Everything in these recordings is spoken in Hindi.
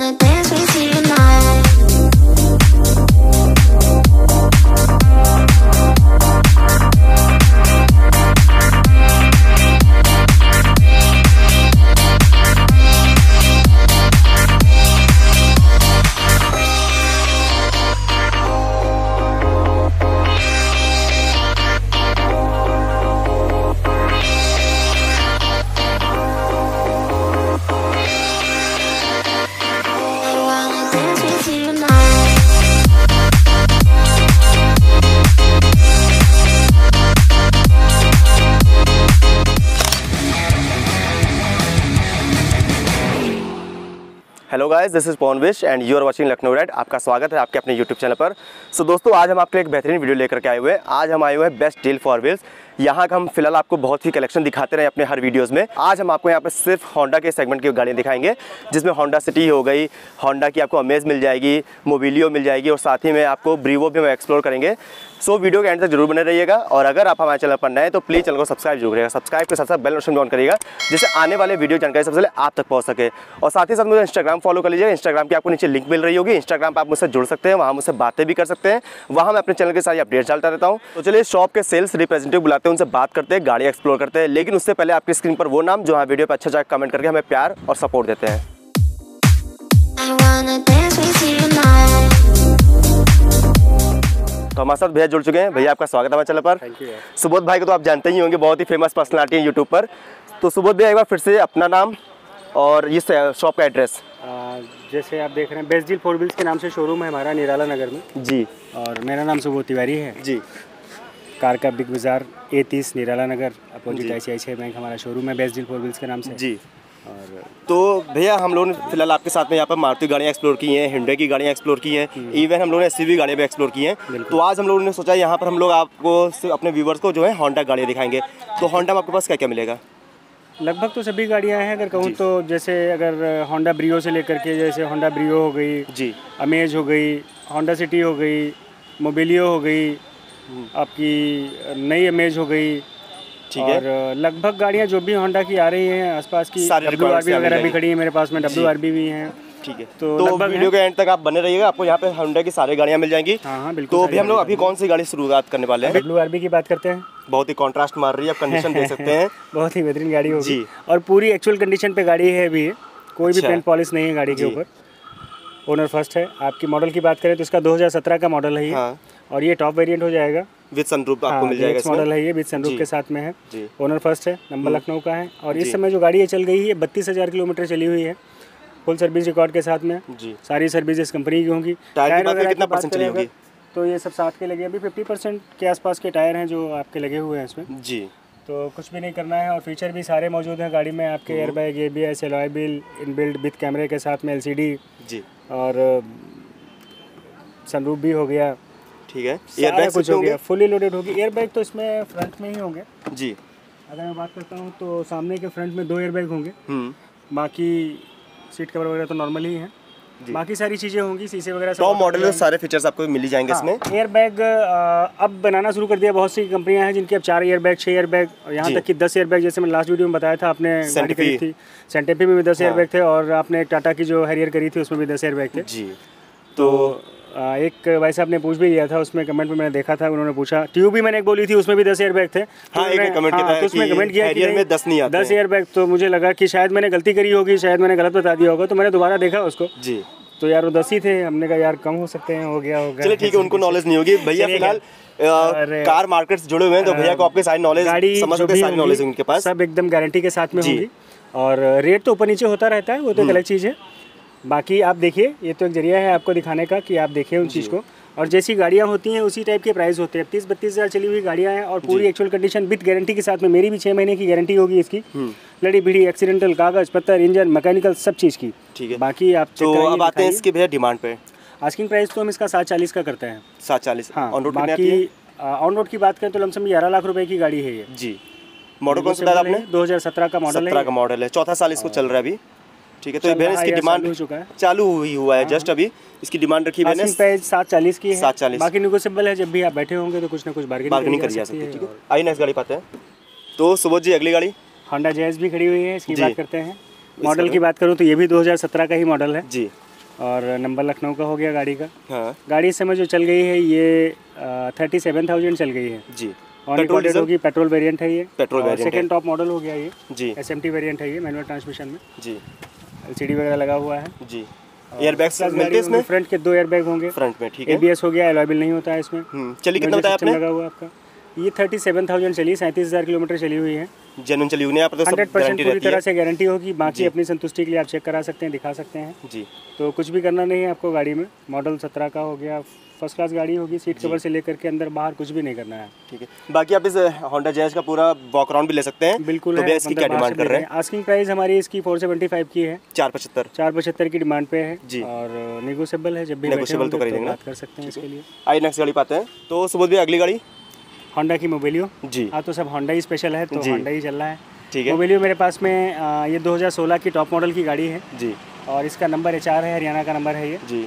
gonna take guys this is Pawan wish and you are watching Lucknow red आपका स्वागत है आपके अपने यूट्यूब चैनल पर। सो so, दोस्तों आज हम आपके लिए एक बेहतरीन वीडियो लेकर के आए हुए हैं। आज हम आए हुए हैं बेस्ट डील फॉर व्हील्स यहाँ का हम फ़िलहाल आपको बहुत ही कलेक्शन दिखाते रहे अपने हर वीडियोस में। आज हम आपको यहाँ पे सिर्फ़ होंडा के सेगमेंट की गाड़ियाँ दिखाएँगे जिसमें होंडा सिटी हो गई होंडा की आपको अमेज मिल जाएगी मोबिलियो मिल जाएगी और साथ ही में आपको ब्रीवो भी हम एक्सप्लोर करेंगे। सो वीडियो के एंड तक ज़रूर बने रहिएगा और अगर आप हमारे चैनल पर नए तो प्लीज़ चैनल को सब्सक्राइब ज़रूर करिएगा। सब्सक्राइब के साथ साथ बेल नोटिफिकेशन ऑन करिएगा, जिससे आने वाले वीडियो जानकारी सबसे पहले आप तक पहुँच सके। और साथ ही साथ मुझे इंस्टाग्राम फॉलो कर लीजिएगा। इंस्टाग्राम की आपको नीचे लिंक मिल रही होगी। इंस्टाग्राम पर आप मुझसे जुड़ सकते हैं, वहाँ मुझसे बातें भी कर सकते हैं। वहाँ मैं अपने चैनल के सारी अपडेट्स डालता रहता हूँ। तो चलिए शॉप के सेल्स रिप्रेजेंटेटिव बुलाते हैं, उनसे बात करते हैं, गाड़ी एक्सप्लोर करते हैं। लेकिन उससे पहले आपकी स्क्रीन पर वो नाम, जो हाँ वीडियो पर अच्छा जाकर कमेंट करके हमें प्यार और सपोर्ट देते हैं। I wanna dance with you. तो हमारे साथ भैया जुड़ चुके हैं। भैया आपका स्वागत है हमारे चैनल पर। सुबोध भाई को तो आप जानते ही होंगे बहुत ही फ़ेमस पर्सनालिटी है यूट्यूब पर। तो सुबोध भैया एक बार फिर से अपना नाम और इस शॉप का एड्रेस जैसे आप देख रहे हैं बेस्ट डील फोर व्हील्स के नाम से शोरूम है हमारा निराला नगर में। जी। और मेरा नाम सुबोध तिवारी है। जी। कार का बिग बाज़ार ए तीस Nirala Nagar. Opposite I C bank हमारा शोरूम है बेस्ट डील फोर व्हील्स के नाम से। जी। तो भैया हम लोगों ने फ़िलहाल आपके साथ में यहाँ पर मारुति गाड़ियाँ एक्सप्लोर की हैं हिंडे की गाड़ियाँ एक्सप्लोर की हैं इवन हम लोगों ने एस गाड़ियाँ भी एक्सप्लोर की हैं। तो आज हम लोगों ने सोचा यहाँ पर हम लोग आपको अपने व्यूवर्स को जो है होंडा गाड़ियाँ दिखाएँगे। तो होंडा में आपके पास क्या क्या मिलेगा? लगभग तो सभी गाड़ियाँ हैं अगर कहूँ तो जैसे अगर होंडा ब्रियो से लेकर के जैसे होंडा ब्रियो हो गई जी। अमेज हो गई होंडा सिटी हो गई मोबिलियो हो गई आपकी नई अमेज हो गई ठीक है। और लगभग गाड़ियाँ जो भी होंडा की आ रही हैं आसपास की डब्ल्यू आर बी वगैरह भी खड़ी है मेरे पास में डब्ल्यू आर बी भी हैं। ठीक है। तो तो वीडियो के एंड तक आप बने रहिएगा आपको यहाँ पे होंडा की सारी गाड़ियाँ मिल जाएँगी। हाँ हाँ बिल्कुल तो सारी भी हम लोग अभी कौन सी गाड़ी शुरुआत करने वाले हैं? डब्ल्यू आर बी की बात करते हैं। बहुत ही कॉन्ट्रास्ट मार रही है आप कंडीशन दे सकते हैं। बहुत ही बेहतरीन गाड़ी होगी। जी। और पूरी एक्चुअल कंडीशन पे गाड़ी है अभी। कोई भी अच्छा। पेंट पॉलिश नहीं है गाड़ी के ऊपर। ओनर फ़र्स्ट है। आपकी मॉडल की बात करें तो इसका 2017 का मॉडल है ये। हाँ। और ये टॉप वेरिएंट हो जाएगा। विद सनरूफ आपको मिल जाएगा इसमें। मॉडल है ये जी। सनरूफ के साथ में है। ओनर फ़र्स्ट है नंबर लखनऊ का है। और इस समय जो गाड़ी चल गई है बत्तीस हज़ार किलोमीटर चली हुई है। फुल सर्विस रिकॉर्ड के साथ में। जी। सारी सर्विस इस कंपनी की होंगी। टायर वगैरह कितना परसेंट चली होगी? तो ये सब साथ के लगे। अभी फिफ्टी परसेंट के आसपास के टायर हैं जो आपके लगे हुए हैं इसमें। जी। तो कुछ भी नहीं करना है और फीचर भी सारे मौजूद हैं गाड़ी में। आपके air bag A B S alloy bill in build with कैमरे के साथ में एलसीडी जी। और सनरूफ भी हो गया। ठीक है। एयर बैग कुछ हो गया फुली लोडेड होगी। एयर बैग तो इसमें फ्रंट में ही होंगे। जी। अगर मैं बात करता हूँ तो सामने के फ्रंट में दो एयर बैग होंगे। हम्म। बाकी सीट कवर वगैरह तो नॉर्मल ही है। बाकी सारी चीज़ें होंगी शीशे वगैरह सब टॉप मॉडल में सारे फीचर्स आपको मिल ही जाएँगे इसमें। एयर बैग अब बनाना शुरू कर दिया। बहुत सी कंपनियाँ हैं जिनके अब चार एयर बैग छः एयर बैग यहाँ तक कि दस एयर बैग जैसे मैं लास्ट वीडियो में बताया था आपने गाड़ी सेंटेपी। करी थी। सेंटेपी में भी दस एयर हाँ। बैग थे और आपने टाटा की जो हैरियर करी थी उसमें भी दस एयर बैग थे। जी। तो आ, एक भाई साहब ने पूछ भी लिया था उसमें कमेंट में मैंने देखा था उन्होंने पूछा ट्यूब भी मैंने एक बोली थी उसमें भी दस एयर बैग थे। तो हाँ, एक था तो उसमें कमेंट किया कि नहीं, में 10 नहीं आते दस हैं। एयर बैग तो मुझे लगा कि शायद मैंने गलती करी होगी शायद मैंने गलत बता दिया होगा तो मैंने दोबारा देखा उसको। जी। तो यार वो दस ही थे हमने कहा यार कम हो सकते हैं हो गया होगा चलिए ठीक है उनको नॉलेज नहीं होगी। भैया फ़िलहाल कार मार्केट जुड़े हुए हैं तो भैया को आपके सारी नॉलेज गाड़ी समझ सकते हैं सारी नॉलेज उनके पास। सब एकदम गारंटी के साथ में। होंगी। और रेट तो ऊपर नीचे होता रहता है वो तो हम्म। चीज़ है। बाकी आप देखिए ये तो एक ज़रिया है आपको दिखाने का कि आप देखिए उन चीज़ को। और जैसी गाड़ियाँ होती हैं उसी टाइप के प्राइस होते हैं। तीस बत्तीस हज़ार चली हुई गाड़ियाँ हैं और पूरी एक्चुअल कंडीशन विद गारंटी के साथ में मेरी भी छः महीने की गारंटी होगी इसकी। हम्म। लड़ी भिड़ी एक्सीडेंटल कागज़ पत्थर इंजन मैकेनिकल सब चीज़ की। ठीक है। बाकी आप तो अब आते हैं इसके भैया डिमांड पे। आस्किंग प्राइस तो हम इसका सात चालीस का करते हैं। सात चालीस। हाँ ऑन रोड है? बाकी ऑन रोड की बात करें तो लमसम ग्यारह लाख रुपए की गाड़ी है ये। जी। मॉडल कौन सा आपने? दो हज़ार सत्रह का मॉडल है का मॉडल है। चौथा साल इसको चल रहा है अभी? ठीक है तो रहा इसकी डिमांड हो चुका है? चालू हुई हुआ है जस्ट अभी इसकी डिमांड रखी मैंने। सात चालीस की है। 740 बाकी निगोशियबल है जब भी आप बैठे होंगे तो कुछ ना कुछ बार्गेनिंग करी जा सकती है ठीक है? आइए नेक्स्ट गाड़ी पाते हैं। तो सुबोध जी अगली गाड़ी? होंडा जैज भी खड़ी हुई है इसकी बात करते हैं। मॉडल की बात करूँ तो ये भी 2017 का ही मॉडल है। जी। और नंबर लखनऊ का हो गया गाड़ी का। हाँ। गाड़ी इस समय जो चल गई है ये थर्टी सेवन थाउज़ेंड चल गई है। जी। पेट्रोल होगी पेट्रोल वेरिएंट है ये। पेट्रोल सेकंड टॉप मॉडल हो गया ये। जी। एस एम टी वेरियंट है ये मैनुअल ट्रांसमिशन में। जी। एल वगैरह लगा हुआ है। जी। एयरबैग्स मिलते हैं इसमें? फ्रंट के दो एयरबैग होंगे। फ्रंट में ठीक है। एबीएस हो गया एलॉयबिल नहीं होता है इसमें। हम्म, चलिए कितना बताया आपने? लगा हुआ है आपका। ये थर्टी सेवन थाउज़ेंड चली सैंतीस हज़ार किलोमीटर चली हुई है। जेनुअन चली हुई है तो हंड्रेड परसेंट पूरी तरह से गारंटी होगी। बाकी अपनी संतुष्टि के लिए आप चेक करा सकते हैं दिखा सकते हैं। जी। तो कुछ भी करना नहीं है आपको गाड़ी में। मॉडल सत्रह का हो गया फ़र्स्ट क्लास गाड़ी होगी सीट कवर से लेकर के अंदर बाहर कुछ भी नहीं करना है। ठीक है। बाकी आप इस होंडा जैज का पूरा वॉकराउंड भी ले सकते हैं। बिल्कुल तो है इसकी क्या डिमांड कर रहे हैं आस्किंग प्राइस हमारी इसकी फोर सेवेंटी फाइव की है। चार पचहत्तर। चार पचहत्तर की डिमांड पे है। जी। और निगोशियबल है जब भी बैठे तो होंगे कर? बात कर सकते हैं इसके लिए। आइए नेक्स्ट गाड़ी पाते हैं। तो सुबोध भैया अगली गाड़ी? होंडा की मोबिलियो जी। हाँ तो सब होंडा ही स्पेशल है तो। होंडा ही चल रहा है। ठीक है। मोबिलियो मेरे पास में ये 2016 की टॉप मॉडल की गाड़ी है। जी। और इसका नंबर एच है हरियाणा का नंबर है ये। जी।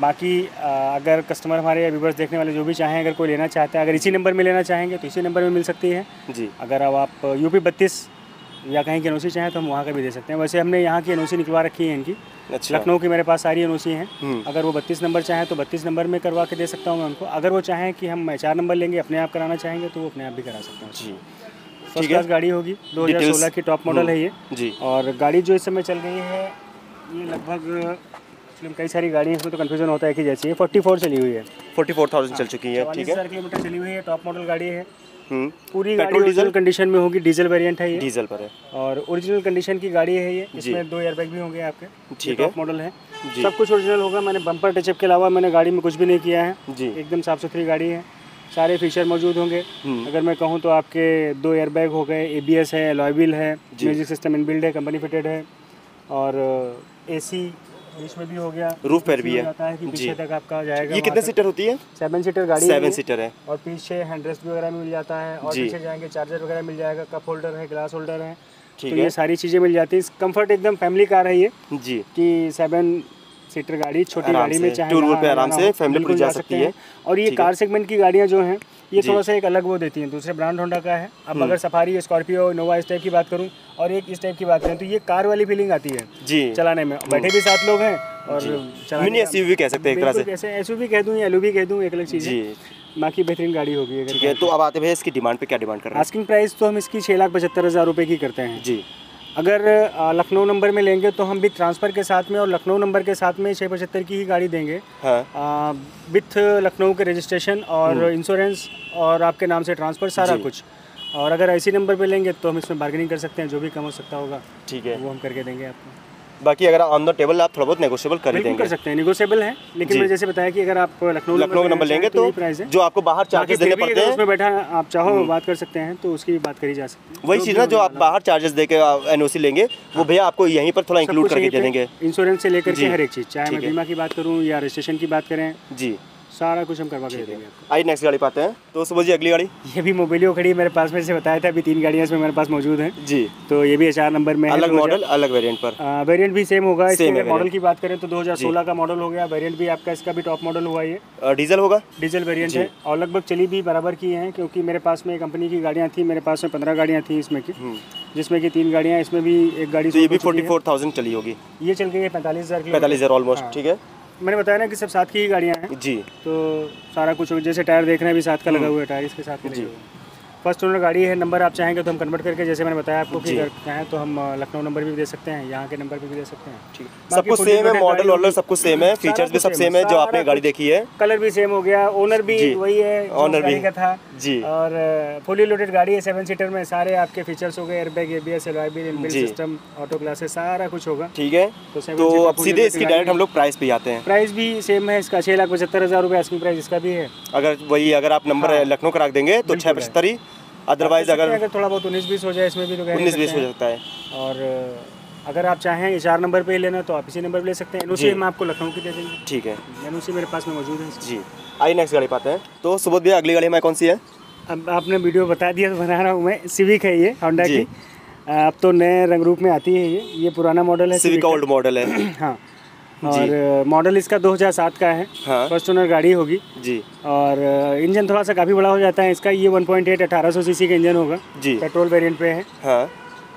बाकी अगर कस्टमर हमारे या व्यूवर्स देखने वाले जो भी चाहें अगर कोई लेना चाहता है अगर इसी नंबर में लेना चाहेंगे तो इसी नंबर में मिल सकती है। जी। अगर अब आप यूपी बत्तीस या कहीं की एनओसी चाहें तो हम वहाँ का भी दे सकते हैं। वैसे हमने यहाँ की एनओसी निकलवा रखी है इनकी। अच्छा। लखनऊ की मेरे पास सारी एनओसी हैं। हम्म। अगर वो बत्तीस नंबर चाहें तो बत्तीस नंबर में करवा के दे सकता हूँ मैं उनको। अगर वो चाहें कि हम चार नंबर लेंगे अपने आप कराना चाहेंगे तो वो अपने आप भी करा सकते हैं। जी। फ़र्स्ट क्लास गाड़ी होगी। 2016 की टॉप मॉडल है ये। जी। और गाड़ी जो इस समय चल रही है ये लगभग एक्चुअली कई सारी गाड़ी हैं इसमें तो कन्फ्यूज़न होता है कि जैसी है फोर्टी फोर चली हुई है। फोर्टी फोर थाउज़ेंड चल चुकी है ठीक है। किलोमीटर चली हुई है टॉप मॉडल गाड़ी है। हम्म। पूरी पेट्रोल, डीजल? कंडीशन में होगी डीजल वेरिएंट है ये। डीजल पर है। और ओरिजिनल कंडीशन की गाड़ी है ये इसमें दो एयरबैग भी होंगे आपके ठीक है। मॉडल है। सब कुछ ओरिजिनल होगा मैंने बम्पर टचअप के अलावा मैंने गाड़ी में कुछ भी नहीं किया है। जी। एकदम साफ़ सुथरी गाड़ी है। सारे फीचर मौजूद होंगे। हम्म। अगर मैं कहूँ तो आपके दो एयरबैग हो गए एबीएस है लॉयबिल है म्यूज़िक सिस्टम इनबिल्ड है कंपनी फिटेड है। और एसी बीच में भी हो गया। रूफ पर भी है। पीछे तक आपका जाएगा ये कितने सीटर होती है? सेवन सीटर गाड़ी सेवन सीटर है। और पीछे हैंडरेस्ट वगैरह मिल जाता है और पीछे जाएँगे चार्जर वगैरह मिल जाएगा कप होल्डर है ग्लास होल्डर है। तो ये सारी चीज़ें मिल जाती है। कंफर्ट एकदम फैमिली कार है ये। जी। कि सेवन सीटर गाड़ी छोटी गाड़ी में चाहे टूर वूर पे आराम से हो, बिल्कुल पूरी जा सकती है। और ये कार सेगमेंट की गाड़ियाँ जो हैं ये थोड़ा सा एक अलग वो देती हैं दूसरे ब्रांड होंडा का है। अब अगर सफारी स्कॉर्पियो इनोवा इस टाइप की बात करूँ और एक इस टाइप की बात करें तो ये कार वाली फीलिंग आती है जी। चलाने में। बैठे भी सात लोग हैं और मिनी एसयूवी कह सकते हैं एक तरह से। भी कह दूँ या एल भी कह दूँ एक अलग चीज़ है। बाकी बेहतरीन गाड़ी होगी अगर ठीक है तो अब आते भैया इसकी डिमांड पे क्या डिमांड कर रहे हैं? आस्किंग प्राइस तो हम इसकी छः लाख पचहत्तर हज़ार रुपये की करते हैं हैं। जी। अगर लखनऊ नंबर में लेंगे तो हम भी ट्रांसफ़र के साथ में और लखनऊ नंबर के साथ में छः पचहत्तर की ही गाड़ी देंगे। हाँ। विथ लखनऊ के रजिस्ट्रेशन और इंश्योरेंस और आपके नाम से ट्रांसफ़र सारा कुछ। और अगर ऐसी नंबर पे लेंगे तो हम इसमें बार्गेनिंग कर सकते हैं जो भी कम हो सकता होगा। ठीक है। वो हम करके देंगे आपको। बाकी अगर ऑन द टेबल आप थोड़ा बहुत नेगोशियबल कर देंगे कर सकते हैं नेगोशियबल है लेकिन। मैंने जैसे बताया कि अगर आप लखनऊ लखनऊ का नंबर लेंगे तो है। जो आपको बाहर चार्जेस देने पड़ते हैं उसमें बैठा आप चाहो बात कर सकते हैं तो उसकी भी बात करी जा सकती है। वही चीज़ ना जो आप बाहर चार्जेस दे के एनओसी लेंगे वो भैया आपको यहीं पर थोड़ा इंक्लूड करके दे देंगे इंश्योरेंस से लेकर के हर एक चीज़ चाहे मैं बीमा की बात करूँ या रजिस्ट्रेशन की बात करें। जी। सारा कुछ हम करवा के दे देंगे आइए नेक्स्ट गाड़ी पाते हैं। तो सुबह जी अगली गाड़ी? ये भी मोबिलियो खड़ी है मेरे पास में से बताया था अभी तीन गाड़ियाँ इसमें मेरे पास मौजूद हैं। जी। तो ये भी एच नंबर में अलग मॉडल अलग वेरिएंट पर। वेरिएंट भी सेम होगा अगर मॉडल की बात करें तो 2016 का मॉडल हो गया वेरियंट भी आपका इसका भी टॉप मॉडल हुआ ये। डीजल होगा? डीजल वेरियंट है और लगभग चली भी बराबर की है क्योंकि मेरे पास में कंपनी की गाड़ियाँ थी मेरे पास में पंद्रह गाड़ियाँ थी इसमें की जिसमें कि तीन गाड़ियाँ इसमें भी एक गाड़ी तो ये भी फोर्टी। फोर थाउज़ेंड चली होगी। ये चल गई है पैंतालीस हज़ार की पैंतालीस हज़ार ऑलमोस्ट हाँ। ठीक है। मैंने बताया ना कि सब साथ की ही गाड़ियाँ हैं। जी। तो सारा कुछ जैसे टायर देख रहे हैं अभी साथ का लगा हुआ है टायर इसके साथ के जी। फ़र्स्ट ओनर गाड़ी है नंबर आप चाहेंगे तो हम कन्वर्ट करके जैसे मैंने बताया आपको कि। अगर चाहें तो हम लखनऊ नंबर भी दे सकते हैं यहाँ के नंबर भी दे सकते हैं। ठीक। सब कुछ सेम है मॉडल वॉडल सब कुछ सेम है फीचर्स भी सब सेम है, है जो आपने गाड़ी देखी है। कलर भी सेम हो गया ओनर भी वही है ओनर भी। का था। जी। और फुली लोडेड गाड़ी है सेवन सीटर में सारे आपके फीचर्स हो गए airbag ABS LIB inbuilt. System auto classes सारा कुछ होगा। ठीक है। तो तो अब सीधे इसकी डायरेक्ट हम लोग प्राइस पे आते हैं। प्राइस भी सेम है इसका छः लाख पचहत्तर हज़ार रुपये आस्किंग प्राइस इसका भी है। अगर वही अगर आप नंबर हाँ। लखनऊ का रख देंगे तो छः पचहत्तर ही। अदरवाइज़ अगर अगर थोड़ा बहुत उन्नीस बीस हो जाए इसमें भी तो उन्नीस बीस हो सकता है। और अगर आप चाहें ये चार नंबर पे ही लेना तो आप इसी नंबर पे ले सकते हैं। एनओसी हम आपको लखनऊ की दे देंगे। ठीक है। एनओसी मेरे पास में मौजूद है जी। आइए नेक्स्ट गाड़ी पाते हैं। तो सुबोध भैया अगली गाड़ी हमारी कौन सी है? अब आपने वीडियो बता दिया तो बना रहा हूँ मैं। सिविक है ये होंडा की। अब तो नए रंग रूप में आती है ये। ये पुराना मॉडल है सिविक ओल्ड मॉडल है। हाँ। और मॉडल इसका 2007 का है। हाँ। फ़र्स्ट ओनर गाड़ी होगी। जी। और इंजन थोड़ा सा काफ़ी बड़ा हो जाता है। इसका ये 1.8 1800 सीसी का इंजन होगा। जी। पेट्रोल वेरिएंट पे है। हाँ।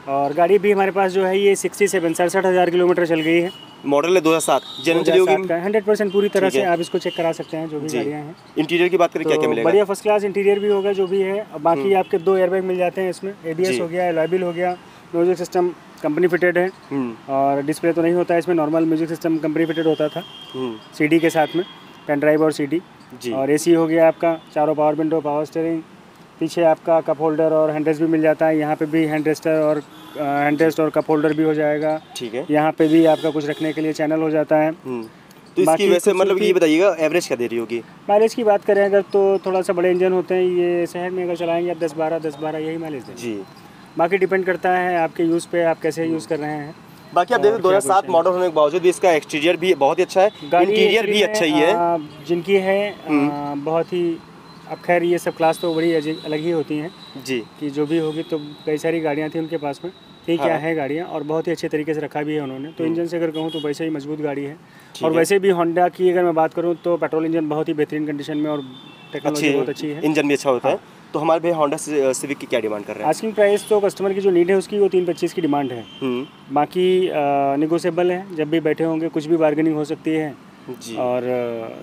और गाड़ी भी हमारे पास जो है ये सिक्सटी सेवन सड़सठ हज़ार किलोमीटर चल गई है। मॉडल है 2007 जनरल चली होगी हंड्रेड परसेंट पूरी तरह से आप इसको चेक करा सकते हैं जो भी गाड़ियाँ हैं। इंटीरियर की बात करें क्या क्या तो मिलेगा? बढ़िया फ़र्स्ट क्लास इंटीरियर भी होगा जो भी है। बाकी आपके दो एयरबैग मिल जाते हैं इसमें। एबीएस हो गया एलॉयबिल हो गया म्यूज़िक सिस्टम कंपनी फिटेड है। हम्म। और डिस्प्ले तो नहीं होता है इसमें normal music system company fitted होता था। हम्म। सीडी के साथ में पेन ड्राइव और सीडी और एसी हो गया आपका चारों पावर विंडो पावर स्टीयरिंग पीछे आपका कप होल्डर और हैंड रेस्ट भी मिल जाता है। यहाँ पे भी हैंड रेस्टर और हैंड रेस्ट और कप होल्डर भी हो जाएगा। ठीक है। यहाँ पे भी आपका कुछ रखने के लिए चैनल हो जाता है। हम्म। तो इसकी वैसे मतलब ये बताइएगा एवरेज क्या दे रही होगी? माइलेज की बात करें अगर तो थोड़ा सा बड़े इंजन होते हैं ये शहर में अगर चलाएँगे आप दस बारह दस बारह यही माइलेज देंगे जी। बाकी डिपेंड करता है आपके यूज़ पे आप कैसे यूज़ कर रहे हैं। बाकी आप देखो दो हज़ार सात मॉडल होने के बावजूद भी इसका एक्सटीरियर भी बहुत ही अच्छा है। इंटीरियर भी अच्छा ही है। जिनकी है बहुत ही अब खैर ये सब क्लास तो बड़ी अलग ही होती हैं। जी। कि जो भी होगी तो कई सारी गाड़ियाँ थी उनके पास में ठीक हाँ। क्या है। गाड़ियाँ और बहुत ही अच्छे तरीके से रखा भी है उन्होंने। तो इंजन से अगर कहूँ तो वैसे ही मज़बूत गाड़ी है। और वैसे भी होंडा की अगर मैं बात करूँ तो पेट्रोल इंजन बहुत ही बेहतरीन कंडीशन में और टेक्नोलॉजी बहुत अच्छी है। हाँ। इंजन भी अच्छा होता है। तो हमारे भाई होंडा सिविक की क्या डिमांड कर रहे हैं? आस्किंग प्राइस तो कस्टमर की जो नीड है उसकी वो तीन पच्चीस की डिमांड है। हम्म। बाकी निगोशियबल है। जब भी बैठे होंगे कुछ भी बार्गेनिंग हो सकती है। और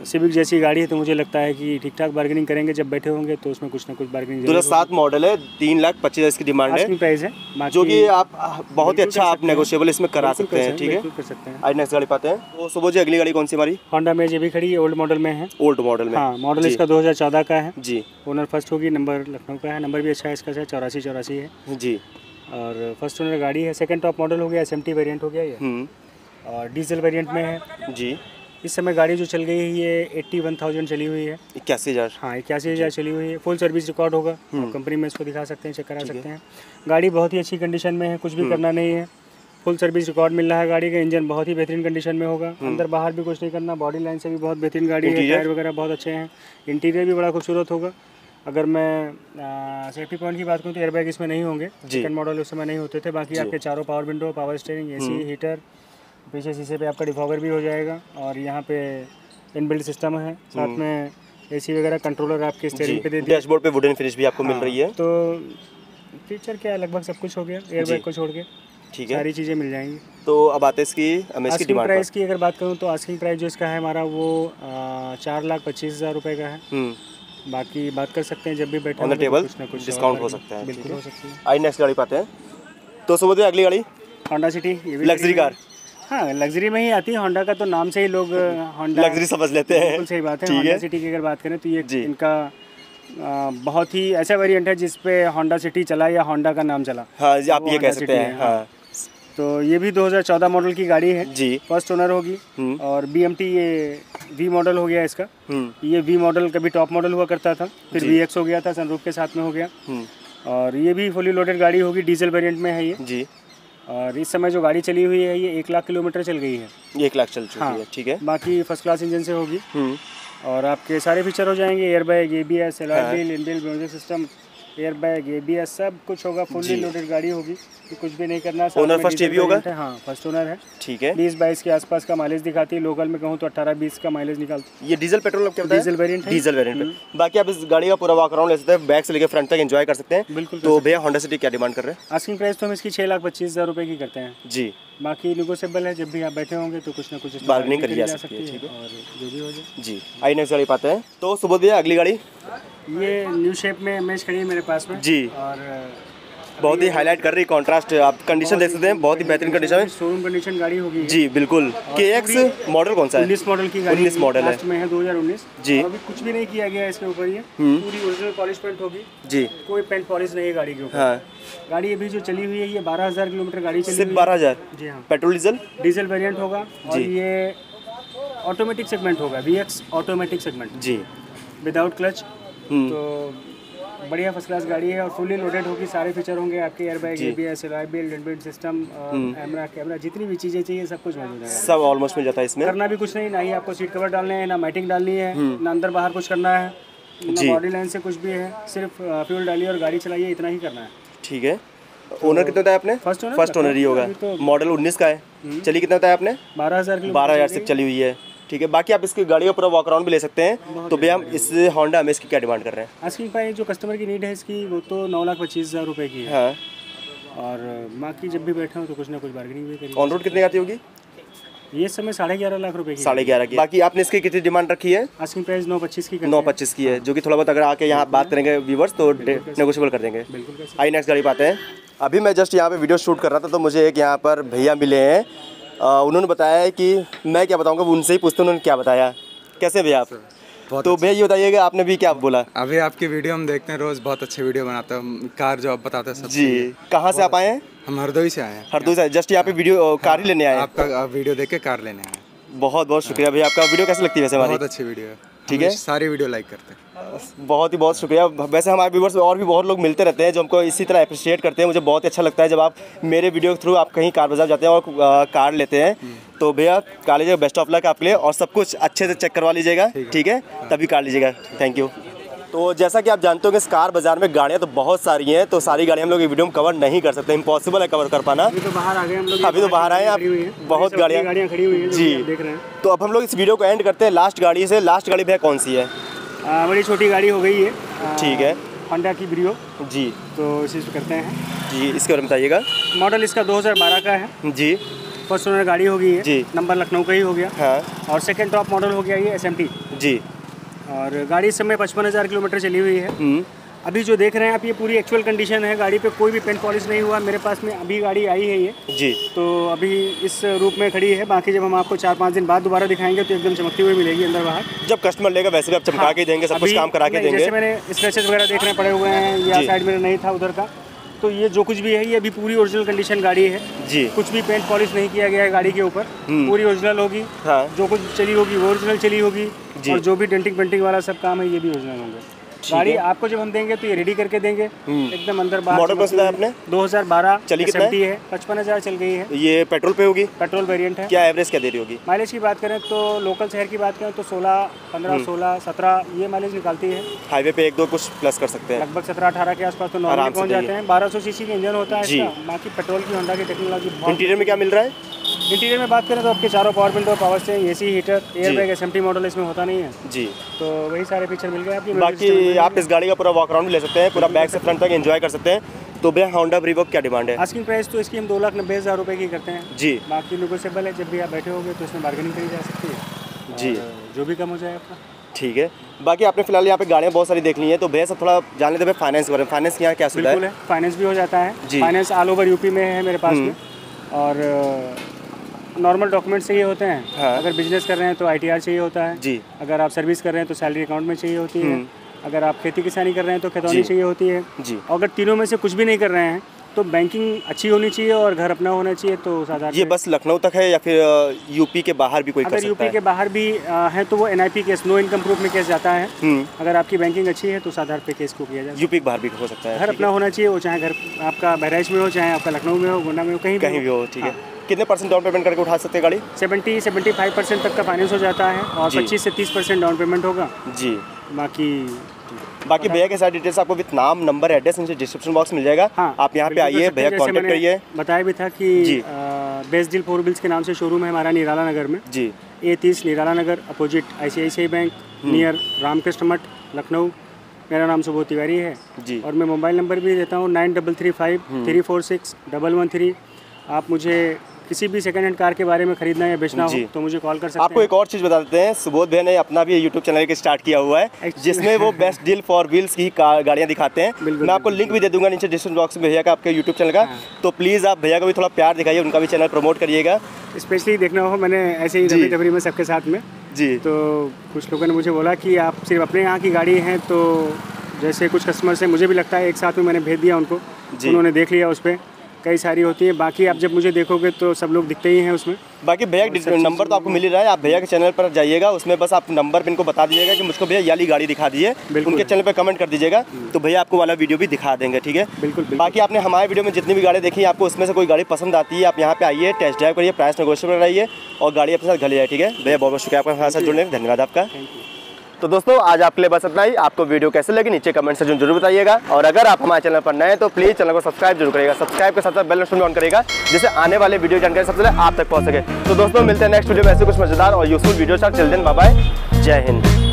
सिविक जैसी गाड़ी है तो मुझे लगता है कि ठीक ठाक बार्गेनिंग करेंगे। जब बैठे होंगे तो उसमें कुछ ना कुछ बार्गेनिंग दो सात मॉडल है तीन लाख पच्चीस हज़ार इसकी डिमांड है। प्राइस है। जो कि आप बहुत ही अच्छा आप नेगोशिएबल इसमें करा सकते हैं ठीक है? कर सकते हैं। आज नेक्स्ट गाड़ी पाते हैं। तो सुबह जी अगली गाड़ी कौन सी हमारी? होंडा में ये भी खड़ी है ओल्ड मॉडल में है। ओल्ड मॉडल में। हाँ मॉडल। इसका 2014 का है। जी। ओनर फ़र्स्ट होगी नंबर लखनऊ का है। नंबर भी अच्छा है इसका चौरासी चौरासी है। जी। और फ़र्स्ट ओनर गाड़ी है। सेकंड टॉप मॉडल हो गया एस एम वेरिएंट हो गया ये। हम्म। और डीजल वेरिएंट में है। जी। इस समय गाड़ी जो चल गई है ये एट्टी वन थाउज़ेंड चली हुई है। इक्यासी हज़ार। हाँ इक्यासी हज़ार चली हुई है। फुल सर्विस रिकॉर्ड होगा। हम्म। कंपनी में इसको दिखा सकते हैं चेक करा सकते हैं। गाड़ी बहुत ही अच्छी कंडीशन में है कुछ भी करना नहीं है। फुल सर्विस रिकॉर्ड मिल रहा है गाड़ी का इंजन बहुत ही बेहतरीन कंडीशन में होगा। अंदर बाहर भी कुछ नहीं करना बॉडी लाइन से भी बहुत बेहतरीन गाड़ी है टायर वगैरह बहुत अच्छे हैं। इंटीरियर भी बड़ा खूबसूरत होगा। अगर मैं सेफ्टी पॉइंट की बात करूँ तो एयरबैग इसमें नहीं होंगे। सेकंड मॉडल उस समय नहीं होते थे बाकी आपके चारों power window power steering AC heater पीछे शीशे पे आपका डिफॉगर भी हो जाएगा और यहाँ पे इनबिल्ट सिस्टम है। साथ में एसी वगैरह कंट्रोलर आपके जी। स्टेयरिंग पे दे दिया। डैशबोर्ड पे वुडन फिनिश भी आपको मिल हाँ, रही है। तो फीचर क्या है? लगभग सब कुछ हो गया। एयरबैग को छोड़ के। ठीक है। सारी चीज़ें मिल जाएँगी। तो अब आते इसकी हमें इसकी डिमांड प्राइस की अगर बात करूँ तो आस्किंग प्राइस जो इसका है हमारा वो चार लाख पच्चीस हज़ार रुपये का है। हम्म। बाकी बात कर सकते हैं जब भी बैठे the होंगे तो कुछ ना कुछ discount हो सकता है, बिल्कुल हो सकती है। आई नेक्स्ट गाड़ी पाते हैं। तो सुबह अगली गाड़ी? होंडा सिटी लग्जरी कार हाँ लग्जरी में ही आती है। होंडा का तो नाम से ही लोग होंडा लग्जरी समझ लेते हैं। बिल्कुल सही बात है। होंडा सिटी की अगर बात करें तो ये इनका आ, बहुत ही ऐसा वेरिएंट है जिस पे होंडा सिटी चला या होंडा का नाम चला। हाँ जी आप ये कह सकते City हैं हाँ। तो ये भी 2014 मॉडल की गाड़ी है। जी। फ़र्स्ट ओनर होगी। हम्म। और BMT ये वी मॉडल हो गया इसका। हम्म। ये वी मॉडल कभी टॉप मॉडल हुआ करता था फिर वी एक्स हो गया था सनरूफ के साथ में हो गया। हम्म। और ये भी फुली लोडेड गाड़ी होगी डीजल वेरिएंट में है ये। जी। और इस समय जो गाड़ी चली हुई है ये एक लाख किलोमीटर चल गई है। एक लाख चल चुकी हाँ। है। ठीक है। बाकी फ़र्स्ट क्लास इंजन से होगी। हम्म। और आपके सारे फीचर हो जाएँगे airbag A B S L bill in bill system air bag A B S सब कुछ होगा फुल्ली लोडेड गाड़ी होगी। कि कुछ भी नहीं करना Owner में ये भी होगा? है, फ़र्स्ट ओनर है। ठीक है। बीस बाईस के आसपास का माइलेज दिखाती है। लोकल में कहूँ तो अट्ठारह बीस का माइलेज निकालती है। ये डीजल पेट्रोल क्या? डीजल वेरिएंट है। डीजल वेरिएंट बाकी आप इस गाड़ी का पूरा वॉक अराउंड ले सकते हैं। बैक से लेकर फ्रंट तक एंजॉय कर सकते हैं। बिल्कुल तो भैया होंडा सिटी क्या डिमांड कर रहे हैं? आस्किंग प्राइस तो हम इसकी छह लाख पच्चीस हज़ार रुपये की करते हैं। जी। बाकी निगोशियबल है जब भी आप बैठे होंगे तो कुछ ना कुछ bargaining करी जा सकती है, ठीक है। और जो भी हो जाए जी आई नेक्स्ट गाड़ी पाते हैं तो सुबह भैया अगली गाड़ी ये न्यू शेप में मैच खड़ी है मेरे पास में जी। और बहुत ही हाईलाइट कर रही है कॉन्ट्रास्ट आप कंडीशन देख सकते हैं बहुत ही बेहतरीन कंडीशन है। शोरूम कंडीशन गाड़ी होगी। जी बिल्कुल। के एक्स मॉडल कौन सा है? उन्नीस मॉडल की 19 मॉडल है। लास्ट में है 2019 जी। अभी कुछ भी नहीं किया गया है इसके ऊपर ये। हम्म। पूरी ओरिजिनल पॉलिश पेंट होगी। जी। कोई पेंट पॉलिश नहीं है गाड़ी के ऊपर। हाँ। गाड़ी अभी जो चली हुई है ये बारह हज़ार किलोमीटर गाड़ी चली सिर्फ़ बारह हज़ार? जी हाँ। Petrol diesel? डीजल वेरिएंट होगा और जी। ये ऑटोमेटिक सेगमेंट होगा वी ऑटोमेटिक सेगमेंट जी। विदाउट क्लच हम्म। तो बढ़िया फ़र्स्ट क्लास गाड़ी है और फुली लोडेड होगी सारे फीचर होंगे आपके air bag A B S build inbuilt system camera camera जितनी भी चीज़ें चाहिए सब कुछ मौजूद है। सब ऑलमोस्ट मिल जाता है इसमें। करना भी कुछ नहीं ना ही आपको सीट कवर डालने हैं ना मैटिंग डालनी है ना अंदर बाहर कुछ करना है ना। बॉडी लाइन से कुछ भी है सिर्फ़ फ्यूल डालिए और गाड़ी चलाइए इतना ही करना है। ठीक है। ओनर कितना बताया आपने? First owner फ़र्स्ट ओनर ही होगा। तो- मॉडल 19 का है। चली कितना बताया आपने? बारह हज़ार बारह हज़ार से चली हुई है। ठीक है बाकी आप इसकी गाड़ी का पूरा वॉक अराउंड भी ले सकते हैं। तो भैया हम इस होंडा में इसकी क्या डिमांड कर रहे हैं? आस्किंग प्राइस जो कस्टमर की नीड है इसकी वो तो नौ लाख पच्चीस हज़ार रुपये की है। हाँ। और बाकी जब भी बैठा हूँ तो कुछ ना कुछ बार्गेनिंग भी ऑन रोड कितने आती होगी? ये समय साढ़े ग्यारह लाख रुपए की साढ़े ग्यारह की बाकी आपने इसकी कितनी डिमांड रखी है? आस्किंग प्राइस नौ पच्चीस की नौ पच्चीस की है जो कि थोड़ा बहुत अगर आके यहाँ बात करेंगे व्यूवर्स तो नेगोशियबल कर देंगे। बिल्कुल कैसे? नेक्स्ट गाड़ी पाते हैं। अभी मैं जस्ट यहाँ पे वीडियो शूट कर रहा था तो मुझे एक यहाँ पर भैया मिले हैं। उन्होंने बताया है कि मैं क्या बताऊँगा उनसे ही पूछते उन्होंने क्या बताया। कैसे भैया आप? तो भैया ये बताइएगा आपने भी क्या बोला? अभी आपकी वीडियो हम देखते हैं रोज बहुत अच्छे वीडियो बनाते हैं कार जो आप बताते हैं सब जी कहाँ से आप आए हैं? हम हरदोई से आए हैं। हरदोई से जस्ट यहाँ पे वीडियो कार ही लेने आए आपका वीडियो देख के कार लेने आए बहुत बहुत शुक्रिया भैया आपका वीडियो कैसे लगती है वैसे बहुत अच्छी वीडियो है। ठीक है। सारे वीडियो लाइक करते हैं। बहुत ही बहुत शुक्रिया। वैसे हमारे व्यूवर्स और भी बहुत लोग मिलते रहते हैं जो हमको इसी तरह अप्रिशिएट करते हैं। मुझे बहुत ही अच्छा लगता है जब आप मेरे वीडियो के थ्रू आप कहीं कार बाज़ार जाते हैं और कार लेते हैं। तो भैया कार लीजिएगा बेस्ट ऑफ़ लक आपके लिए और सब कुछ अच्छे से चेक करवा लीजिएगा। ठीक है। तभी कार लीजिएगा। थैंक यू तो जैसा कि आप जानते हो कि इस कार बाज़ार में गाड़ियाँ तो बहुत सारी हैं तो सारी गाड़ियाँ हम लोग वीडियो में कवर नहीं कर सकते इम्पॉसिबल है कवर कर पाना। अभी तो बाहर आ गए हम लोग अभी तो बाहर आए हैं आप। बहुत गाड़ियाँ- गाड़ियाँ खड़ी हुई हैं जी। देख रहे हैं। तो अब हम लोग इस वीडियो को एंड करते हैं। लास्ट गाड़ी से लास्ट गाड़ी भैया कौन सी है? बड़ी छोटी गाड़ी हो गई है ठीक है। होंडा की ब्रियो जी। तो इसी से करते हैं। जी इसके बारे में बताइएगा। मॉडल इसका 2012 का है। जी। फ़र्स्ट ओनर गाड़ी हो गई है। जी। नंबर लखनऊ का ही हो गया। हाँ। और सेकंड टॉप मॉडल हो गया ये एस जी। और गाड़ी इस समय पचपन हज़ार किलोमीटर चली हुई है। हम्म। अभी जो देख रहे हैं आप ये पूरी एक्चुअल कंडीशन है। गाड़ी पे कोई भी पेंट पॉलिश नहीं हुआ। मेरे पास में अभी गाड़ी आई है ये। जी। तो अभी इस रूप में खड़ी है। बाकी जब हम आपको चार पाँच दिन बाद दोबारा दिखाएँगे तो एकदम चमकती हुई मिलेगी अंदर बाहर। जब कस्टमर लेगा वैसे भी आप चमका हाँ, के देंगे सब कुछ काम करा के देंगे जैसे मैंने स्क्रैचेस वगैरह देखने पड़े हुए हैं या साइड में नहीं था उधर का। तो ये जो कुछ भी है ये अभी पूरी ओरिजिनल कंडीशन गाड़ी है। जी। कुछ भी पेंट पॉलिश नहीं किया गया है गाड़ी के ऊपर। हम्म। पूरी ओरिजिनल होगी। हाँ। जो कुछ चली होगी वो ओरिजिनल चली होगी। जी। और जो भी डेंटिंग पेंटिंग वाला सब काम है ये भी ओरिजिनल होंगे। गाड़ी आपको जब हम देंगे तो ये रेडी करके देंगे। हम्म। एकदम अंदर बाहर मॉडल सा चमकती था 2012 चली कितना? है? पचपन हज़ार चल गई है। ये पेट्रोल पे होगी? पेट्रोल वेरिएंट है। क्या एवरेज क्या दे रही होगी? माइलेज की बात करें तो लोकल शहर की बात करें तो 16 15 हम्म। 16 17 ये माइलेज निकालती है। हाईवे पे एक दो कुछ प्लस कर सकते हैं। लगभग 17 18 के आसपास तो नॉर्मल से पहुँच जाते हैं। बारह सौ सीसी का इंजन होता है बाकी पेट्रोल की होंडा की टेक्नोलॉजी इंटीरियर में क्या मिल रहा है? इंटीरियर में बात करें तो आपके चारों power window power steering AC heater air bag SMT model इसमें होता नहीं है। जी। तो वही सारे फीचर मिल गए आपकी। बाकी आप इस गाड़ी का पूरा वॉक अराउंड ले सकते हैं पूरा बैक से फ्रंट तक एंजॉय कर सकते हैं। तो भैया होंडा ब्रीवो क्या डिमांड है? आस्किंग प्राइस तो इसकी हम दो लाख नब्बे हज़ार रुपये की करते हैं। जी। बाकी निगोशियबल है जब भी आप बैठे होंगे तो इसमें बार्गेनिंग करी जा सकती है। जी। जो भी कम हो जाए आपका। ठीक है। बाकी आपने फ़िलहाल यहाँ पे गाड़ियाँ बहुत सारी देख ली हैं तो भैया सब थोड़ा जान लेते हैं फाइनेंस के बारे में। फाइनेंस यहाँ क्या सुविधा है? है। फाइनेंस भी हो जाता है। जी। फाइनेंस ऑल ओवर यूपी में है मेरे पास हम्म। में। और नॉर्मल डॉक्यूमेंट्स चाहिए होते हैं। हाँ। अगर बिज़नेस कर रहे हैं तो आईटीआर चाहिए होता है। जी। अगर आप सर्विस कर रहे हैं तो सैलरी अकाउंट में चाहिए होती है। हम्म। अगर आप खेती किसानी कर रहे हैं तो। खेतौनी चाहिए होती है। जी। अगर तीनों में से कुछ भी नहीं कर रहे हैं तो बैंकिंग अच्छी होनी चाहिए और घर अपना होना चाहिए तो साधारण ये बस लखनऊ तक है या फिर यूपी के बाहर भी कोई अगर कर सकता यूपी है? के बाहर भी है तो वो in case no income proof में केस जाता है। हम्म। अगर आपकी बैंकिंग अच्छी है तो साधारण पे केस को किया जाए यूपी के बाहर भी हो सकता है है घर अपना होना चाहिए वो चाहे घर आपका बहराइच में हो चाहे आपका लखनऊ में हो गोंडा में हो कहीं कहीं भी हो ठीक है। कितने परसेंट डाउन पेमेंट करके उठा सकते हैं गाड़ी? सेवेंटी सेवेंटी फाइव परसेंट तक का फाइनेंस हो जाता है और पच्चीस से तीस परसेंट डाउन पेमेंट होगा। जी। बाकी बाकी भैया के सारे डिटेल्स आपको विथ नाम नंबर एड्रेस नीचे डिस्क्रिप्शन बॉक्स मिल जाएगा। हाँ आप यहाँ पे आइए भैया कांटेक्ट करिए। बताया भी था कि बेस्ट डील फोर व्हील्स के नाम से शोरूम है हमारा निराला नगर में। जी। ए तीस Nirala Nagar opposite ICICI bank. Near Ramakrishna Math Lucknow. मेरा नाम सुबोध तिवारी है। जी। और मैं मोबाइल नंबर भी देता हूँ नाइन डबल थ्री फाइव हम्म। Three four six double one three. आप मुझे किसी भी सेकंड हैंड कार के बारे में खरीदना या बेचना हो तो मुझे कॉल कर सकते आपको हैं। एक और चीज़ बता देते हैं। सुबोध भैया ने अपना भी यूट्यूब चैनल के स्टार्ट किया हुआ है जिसमें वो बेस्ट डील फॉर व्हील्स की गाड़ियाँ दिखाते हैं। मैं आपको लिंक भी दे दूँगा नीचे डिस्क्रिप्शन बॉक्स में भैया का आपके यूट्यूब चैनल का। तो प्लीज़ आप भैया को भी थोड़ा प्यार दिखाइए उनका भी चैनल प्रमोट करिएगा। स्पेशली देखना हो मैंने ऐसे ही जी। रबी डबरी में सबके साथ में। जी। तो कुछ लोगों ने मुझे बोला कि आप सिर्फ़ अपने यहाँ की गाड़ी हैं तो जैसे कुछ कस्टमर्स हैं मुझे भी लगता है एक साथ में मैंने भेज दिया उनको। जी। उन्होंने देख लिया उस पर कई सारी होती हैं। बाकी आप जब मुझे देखोगे तो सब लोग दिखते ही हैं उसमें। बाकी भैया नंबर तो आपको मिल ही रहा है। आप भैया के चैनल पर जाइएगा उसमें बस आप नंबर पे इनको बता दीजिएगा कि मुझको भैया याली गाड़ी दिखा दीजिए। बिल्कुल। उनके चैनल पे कमेंट कर दीजिएगा तो भैया आपको वाला वीडियो भी दिखा देंगे ठीक है? बिल्कुल बाकी आपने हमारे वीडियो में जितनी भी गाड़ी देखी आपको उसमें से कोई गाड़ी पसंद आती है आप यहाँ पे आइए टेस्ट ड्राइव करिए प्राइस नेगोशिएबल कराइए और गाड़ी अपने साथ घर ले जाए ठीक है? भैया बहुत बहुत शुक्रिया आपका हमारे साथ जुड़ने धन्यवाद आपका। तो दोस्तों, आज आपके लिए बस इतना ही। आपको वीडियो कैसे लगी, नीचे कमेंट सेक्शन ज़रूर बताइएगा। और अगर आप हमारे चैनल पर नए तो प्लीज़ चैनल को सब्सक्राइब ज़रूर करेगा सब्सक्राइब के साथ साथ बेल ऑन करेगा जिससे आने वाले वीडियो जानकारी सबसे पहले आप तक पहुँच सके। तो दोस्तों, मिलते हैं नेक्स्ट वीडियो में। ऐसे कुछ मज़ेदार और यूजफुल वीडियो साथ। दिन बाय जय हिंद।